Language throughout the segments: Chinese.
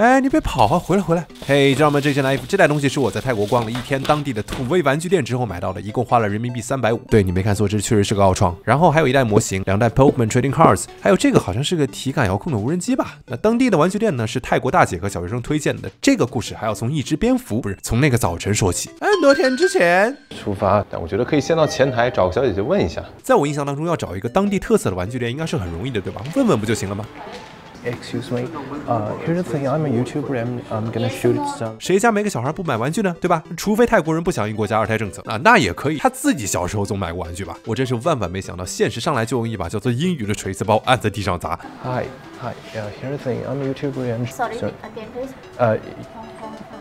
哎，你别跑啊，回来回来。嘿，知道吗？这件衣服，这袋东西是我在泰国逛了一天当地的土味玩具店之后买到的，一共花了人民币三百五。对你没看错，这确实是个奥创。然后还有一袋模型，两袋 Pokemon Trading Cards，还有这个好像是个体感遥控的无人机吧？那当地的玩具店呢，是泰国大姐和小学生推荐的。这个故事还要从一只蝙蝠，不是从那个早晨说起。很多天之前出发，但我觉得可以先到前台找个小姐姐问一下。在我印象当中，要找一个当地特色的玩具店，应该是很容易的，对吧？问问不就行了吗？Excuse me, uh, here's the thing. I'm a YouTuber and I'm gonna shoot some. 谁家没个小孩不买玩具呢？对吧？除非泰国人不响应国家二胎政策啊，那也可以。他自己小时候总买过玩具吧？我真是万万没想到，现实上来就用一把叫做英语的锤子包按在地上砸。Hi, hi. Yeah, here's the thing. I'm a YouTuber and Sorry, again, please. uh,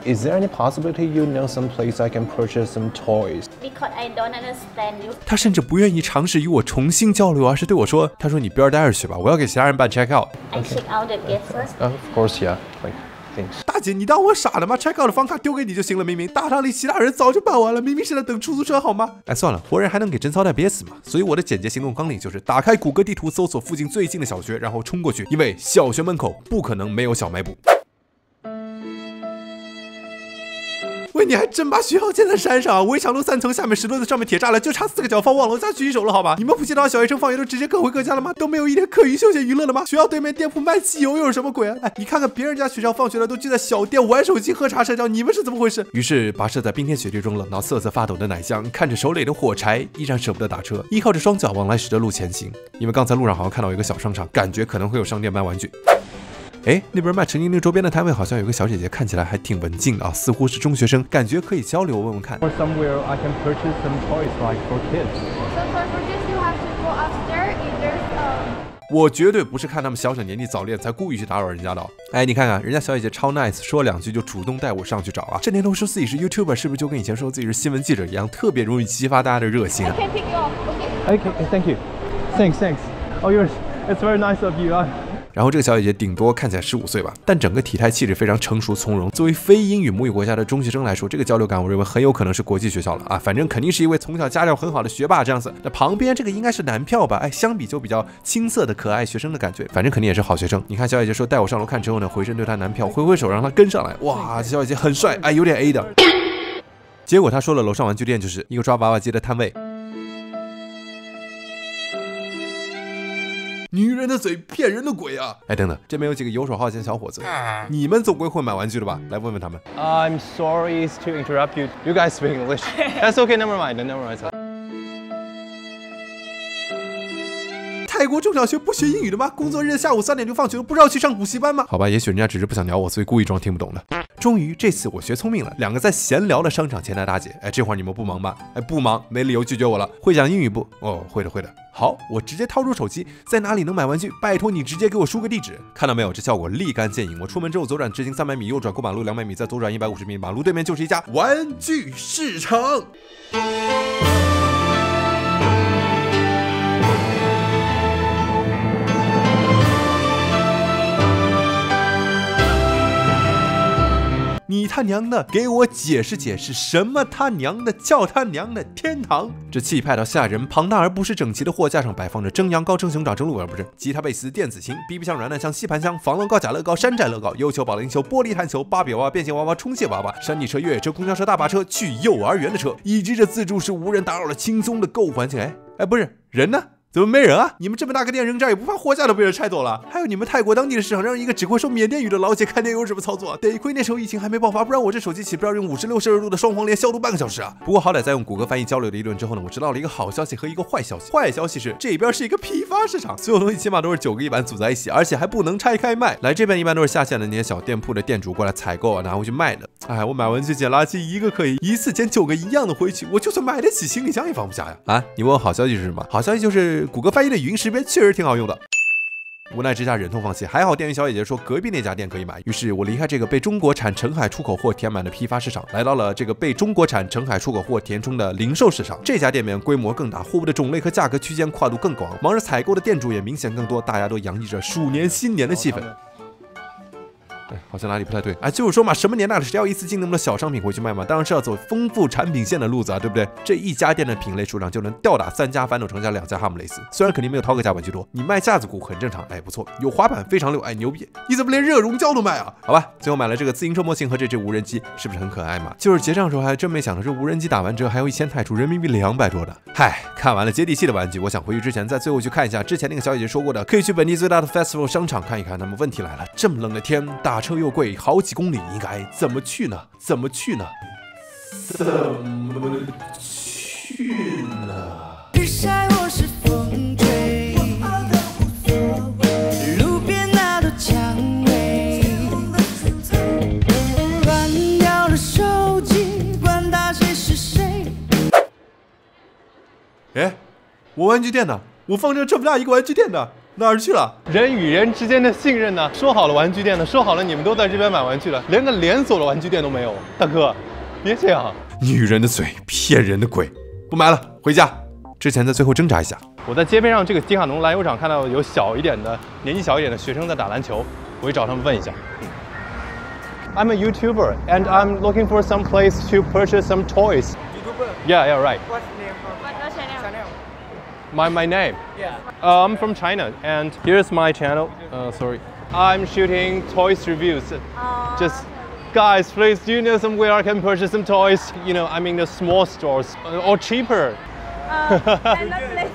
is there any possibility you know some place I can purchase some toys? Because I don't understand you. 他甚至不愿意尝试与我重新交流，而是对我说：“他说你边儿待着去吧，我要给其他人办 check out。I check out the gate first. Uh, of course, yeah. Like, thanks. 大姐，你当我傻了吗？check out 的房卡丢给你就行了，明明大堂里其他人早就办完了，明明是在等出租车，好吗？哎，算了，活人还能给贞操带憋死吗？所以我的简洁行动纲领就是打开谷歌地图，搜索附近最近的小学，然后冲过去，因为小学门口不可能没有小卖部。喂，你还真把学校建在山上啊？围墙都三层，下面石头子，上面铁栅栏，就差四个脚放望楼下举起手了，好吧？你们普吉岛小学生放学都直接各回各家了吗？都没有一点课余休闲娱乐了吗？学校对面店铺卖汽油又是什么鬼啊？哎，你看看别人家学校放学了都聚在小店玩手机、喝茶、社交，你们是怎么回事？于是跋涉在冰天雪地中冷到瑟瑟发抖的奶香，看着手里的火柴，依然舍不得打车，依靠着双脚往来时的路前行。因为刚才路上好像看到一个小商场，感觉可能会有商店卖玩具。哎，那边卖陈情令周边的摊位好像有个小姐姐，看起来还挺文静的啊，似乎是中学生，感觉可以交流，问问看。Or somewhere I can purchase some toys like for kids. So for purchase, you have to go upstairs. There's um 我绝对不是看他们小小年纪早恋才故意去打扰人家的哦。哎，你看看人家小姐姐超 nice，说两句就主动带我上去找啊。这年头说自己是 YouTuber，是不是就跟以前说自己是新闻记者一样，特别容易激发大家的热心啊 okay, thank you. Thanks, thanks. Oh, yours. It's very nice of you. Uh, 然后这个小姐姐顶多看起来十五岁吧，但整个体态气质非常成熟从容。作为非英语母语国家的中学生来说，这个交流感我认为很有可能是国际学校了啊，反正肯定是一位从小家教很好的学霸这样子。那旁边这个应该是男票吧？哎，相比就比较青涩的可爱学生的感觉，反正肯定也是好学生。你看小姐姐说带我上楼看之后呢，回身对她男票挥挥手让他跟上来，哇，这小姐姐很帅，哎，有点 A 的。结果他说了，楼上玩具店就是一个抓娃娃机的摊位。人的嘴骗人的鬼啊！哎，等等，这边有几个游手好闲小伙子，你们总归会买玩具的吧？来问问他们。I'm sorry to interrupt you. You guys speak English. That's okay. Never mind. Never mind. 泰国中小学不学英语的吗？工作日下午三点就放学了，不知道去上补习班吗？好吧，也许人家只是不想鸟我，所以故意装听不懂的。终于这次我学聪明了，两个在闲聊的商场前台大姐，哎，这会儿你们不忙吧？哎，不忙，没理由拒绝我了。会讲英语不？哦，会的，会的。好，我直接掏出手机，在哪里能买玩具？拜托你直接给我输个地址。看到没有，这效果立竿见影。我出门之后左转直行三百米，右转过马路两百米，再左转一百五十米，马路对面就是一家玩具市场。你他娘的，给我解释解释，什么他娘的叫他娘的天堂？这气派到吓人，庞大而不失整齐的货架上摆放着蒸羊羔、蒸熊掌、蒸鹿尾，不是吉他、贝斯、电子琴、BB 枪、软弹枪、吸盘枪、防乐高、假乐高、山寨乐高、悠球、保龄球、玻璃弹球、芭比娃娃、变形娃娃、充气娃娃、山地车、越野车、公交车、大巴车、去幼儿园的车，以及这自助式无人打扰的轻松的购物环境。哎哎，不是人呢？怎么没人啊？你们这么大个店扔这儿也不怕货架都被人拆走了？还有你们泰国当地的市场让一个只会说缅甸语的老姐看店有什么操作？得亏那时候疫情还没爆发，不然我这手机岂不要用五十六摄氏度的双黄连消毒半个小时啊？不过好歹在用谷歌翻译交流了一顿之后呢，我知道了一个好消息和一个坏消息。坏消息是这边是一个批发市场，所有东西起码都是九个一板组在一起，而且还不能拆开卖。来这边一般都是下线的那些小店铺的店主过来采购啊，拿回去卖的。哎，我买文具捡垃圾一个可以一次捡九个一样的回去，我就算买得起行李箱也放不下呀！啊，你问我好消息是什么？好消息就是谷歌翻译的语音识别确实挺好用的。无奈之下，忍痛放弃。还好店员小姐姐说隔壁那家店可以买，于是我离开这个被中国产澄海出口货填满的批发市场，来到了这个被中国产澄海出口货填充的零售市场。这家店面规模更大，货物的种类和价格区间跨度更广，忙着采购的店主也明显更多，大家都洋溢着鼠年新年的气氛。哎，好像哪里不太对。哎，就是说嘛，什么年代了，谁要一次进那么多小商品回去卖嘛？当然是要走丰富产品线的路子啊，对不对？这一家店的品类数量就能吊打三家反斗城加两家哈姆雷斯。虽然肯定没有涛哥家玩具多，你卖架子鼓很正常，哎，不错。有滑板非常溜，哎，牛逼。你怎么连热熔胶都卖啊？好吧，最后买了这个自行车模型和这只无人机，是不是很可爱嘛？就是结账的时候还真没想到，这无人机打完折还有一千泰铢，人民币两百多的。嗨，看完了接地气的玩具，我想回去之前再最后去看一下之前那个小姐姐说过的，可以去本地最大的 festival 商场看一看。那么问题来了，这么冷的天，打车又贵，好几公里，应该怎么去呢？怎么去呢？怎么去呢？日晒或是风吹，路边那朵蔷薇，关掉了手机，管他谁是谁。哎，我玩具店呢？我放这这么大一个玩具店呢，哪儿去了？人与人之间的信任呢？说好了玩具店呢？说好了你们都在这边买玩具了，连个连锁的玩具店都没有。大哥，别这样。女人的嘴骗人的鬼，不买了，回家。之前在最后挣扎一下，我在街边上这个迪卡侬篮球场看到有小一点的、年纪小一点的学生在打篮球，我去找他们问一下。I'm a YouTuber and I'm looking for some place to purchase some toys. YouTuber? Yeah, yeah, right. My my name. Yeah. Uh, I'm from China and here's my channel. Uh, sorry. I'm shooting toys reviews. Just guys, please, do you know somewhere I can purchase some toys? You know, I mean the small stores uh, or cheaper. Uh, and not play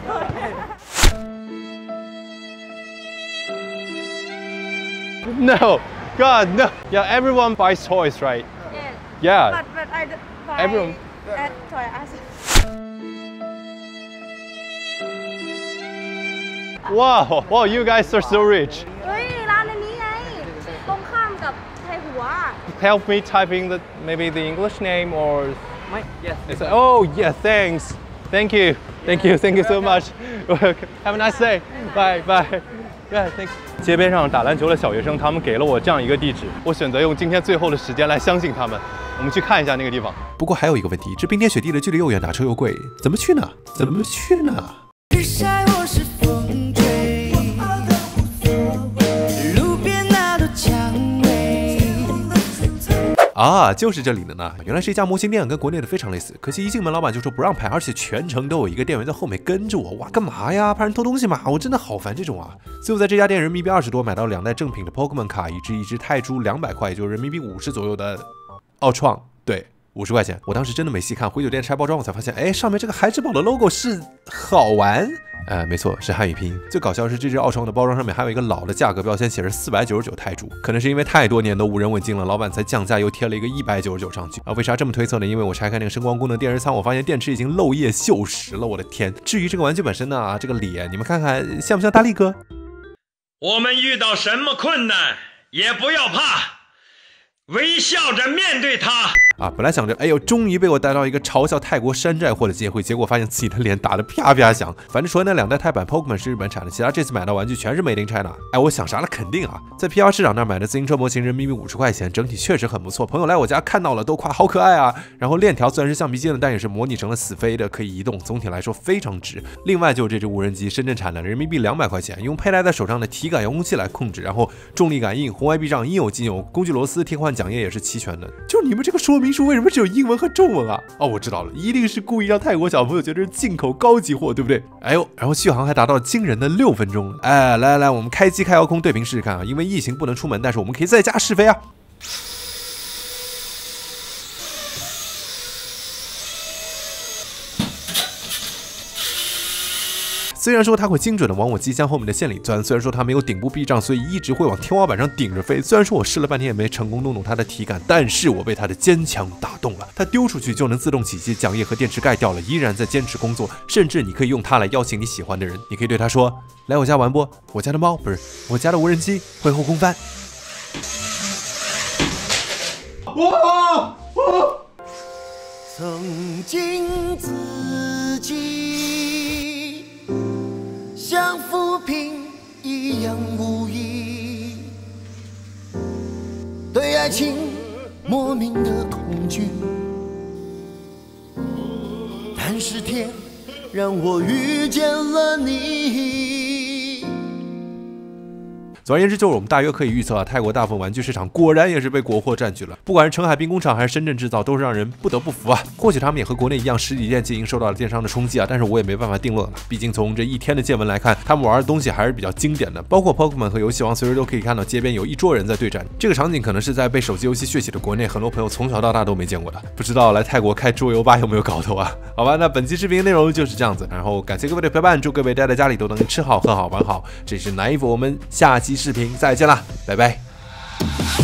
No, God, no. Yeah, everyone buys toys, right? Yes. Yeah. But, but I buy Everyone- at Toy Wow, wow, you guys are so rich. เฮ้ย ร้านอันนี้ไง ตรงข้ามกับไทยหัว Help me typing the maybe the English name or. Yes. oh yeah, thanks. Thank you. Thank you. Thank you so much. Welcome. Have a nice day. Bye bye. Yeah, thanks. 街边上打篮球的小学生，他们给了我这样一个地址，我选择用今天最后的时间来相信他们。我们去看一下那个地方。不过还有一个问题，这冰天雪地的距离又远，打车又贵，怎么去呢？怎么去呢？ 啊，就是这里的呢。原来是一家模型店，跟国内的非常类似。可惜一进门，老板就说不让拍，而且全程都有一个店员在后面跟着我。哇，干嘛呀？怕人偷东西吗？我真的好烦这种啊！最后在这家店人民币二十多买到两袋正品的 Pokemon 卡，以及一只泰铢两百块，也就是人民币五十左右的奥创，对。五十块钱，我当时真的没细看，回酒店拆包装，我才发现，哎，上面这个孩之宝的 logo 是好玩，呃，没错，是汉语拼音。最搞笑的是，这只奥创的包装上面还有一个老的价格标签，写着四百九十九泰铢，可能是因为太多年都无人问津了，老板才降价又贴了一个一百九十九上去。啊，为啥这么推测呢？因为我拆开那个声光功能电视仓，我发现电池已经漏液锈蚀了，我的天！至于这个玩具本身呢，啊，这个脸，你们看看像不像大力哥？我们遇到什么困难也不要怕，微笑着面对它。啊，本来想着，哎呦，终于被我带到一个嘲笑泰国山寨货的街会，结果发现自己的脸打得啪啪响。反正除了那两代泰版 Pokemon 是日本产的，其他这次买到玩具全是 Made in China。哎，我想啥了？肯定啊，在批发市场那儿买的自行车模型，人民币五十块钱，整体确实很不错。朋友来我家看到了都夸好可爱啊。然后链条虽然是橡皮筋的，但也是模拟成了死飞的，可以移动。总体来说非常值。另外就是这只无人机，深圳产的，人民币两百块钱，用佩戴在手上的体感遥控器来控制，然后重力感应、红外避障应有尽有，工具螺丝、替换桨叶也是齐全的。就你们这个说明书为什么只有英文和中文啊？哦，我知道了，一定是故意让泰国小朋友觉得是进口高级货，对不对？哎呦，然后续航还达到了惊人的六分钟。哎，来来来，我们开机开遥控对屏试试看啊！因为疫情不能出门，但是我们可以在家试飞啊。虽然说它会精准的往我机箱后面的线里钻，虽然说它没有顶部避障，所以一直会往天花板上顶着飞。虽然说我试了半天也没成功弄懂它的体感，但是我被它的坚强打动了。它丢出去就能自动起机，桨叶和电池盖掉了，依然在坚持工作。甚至你可以用它来邀请你喜欢的人，你可以对他说：“来我家玩不？我家的猫不是我家的无人机会后空翻。”哇哇！曾经自己像浮萍一样无依，对爱情莫名的恐惧。但是天让我遇见了你。总而言之，就是我们大约可以预测啊，泰国大部分玩具市场果然也是被国货占据了。不管是澄海兵工厂还是深圳制造，都是让人不得不服啊。或许他们也和国内一样，实体店经营受到了电商的冲击啊，但是我也没办法定论了。毕竟从这一天的见闻来看，他们玩的东西还是比较经典的，包括 Pokemon 和游戏王，随时都可以看到街边有一桌人在对战。这个场景可能是在被手机游戏血洗的国内，很多朋友从小到大都没见过的。不知道来泰国开桌游吧有没有搞头啊？好吧，那本期视频内容就是这样子，然后感谢各位的陪伴，祝各位待在家里都能吃好喝好玩好。这是 Naive，我们下期视频再见啦拜拜。